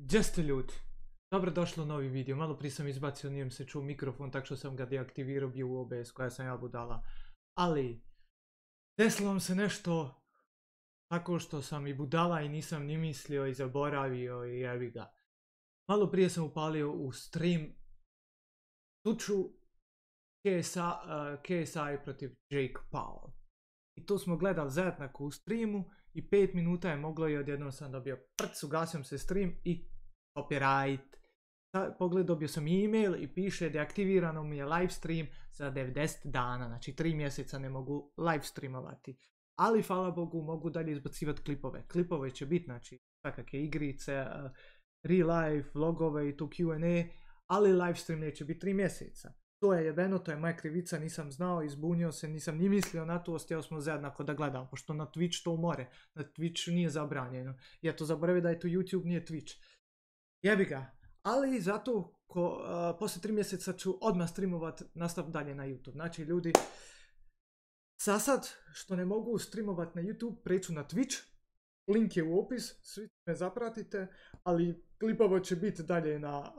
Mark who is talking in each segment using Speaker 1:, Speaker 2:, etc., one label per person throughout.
Speaker 1: Gdje ste ljudi? Dobro došlo u novi video. Malo prije sam izbacio, nijem se čuo mikrofon, tako što sam ga deaktivirao bio u OBS koja sam ja budala. Ali, desilo vam se nešto tako što sam i budala i nisam ni mislio i zaboravio i evi ga. Malo prije sam upalio u stream tuču KSI, uh, KSI protiv Jake Paul. I to smo gledali zajedno u streamu i 5 minuta je moglo i odjednom sam dobio prc, ugasio se stream i copyright. Pogled dobio sam e-mail i piše deaktivirano mi je live stream za 90 dana, znači 3 mjeseca ne mogu live streamovati. Ali hvala Bogu mogu dalje izbacivati klipove. Klipove će biti, znači svakakve igrice, uh, real life, vlogove i tu Q&A, ali live stream neće biti 3 mjeseca. To je jebeno, to je moja krivica, nisam znao, izbunio se, nisam ni mislio na to, ostio smo zajednako da gledam, pošto na Twitch to more, na Twitch nije zabranjeno. Ja to zaboravim da je to YouTube, nije Twitch. Jebi ga. Ali zato, ko, uh, poslije tri mjeseca ću odmah streamovat, nastav dalje na YouTube. Znači, ljudi, sasad, što ne mogu streamovat na YouTube, preću na Twitch, link je u opis, svi me zapratite, ali klipova će biti dalje na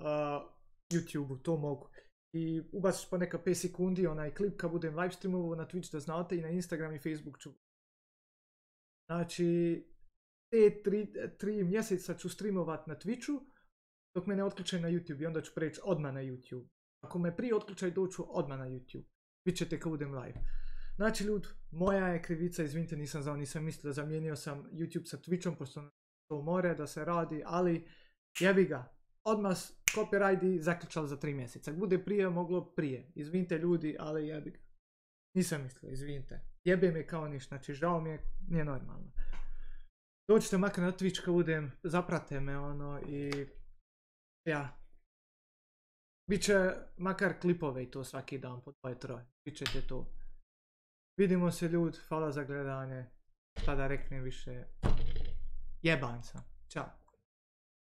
Speaker 1: YouTube, to mogu i ubaciš po neka 5 sekundi onaj klip kad budem live streamovao na Twitch da znate i na Instagram i Facebook ću. Znači, te tri, tri mjeseca ću streamovat na Twitchu dok me ne otključaju na YouTube i onda ću preći odmah na YouTube. Ako me prije otključaju doću odmah na YouTube. Vidjet kad budem live. Znači ljud, moja je krivica, izvinite nisam znao, nisam mislio, zamijenio sam YouTube sa Twitchom pošto to more da se radi, ali jebi ga, odmah copyright i zaključali za tri mjeseca. Bude prije, moglo prije. Izvinite ljudi, ali jebi ga. Nisam mislio, izvinite. Jebe me kao niš, znači žao mi je, nije normalno. Dođite makar na Twitch kad budem, zaprate me ono i ja. Biće makar klipove i to svaki dan po dvoje troje. Bićete to. Vidimo se ljud, hvala za gledanje. Šta da reknem više. Jeban sam. Ćao.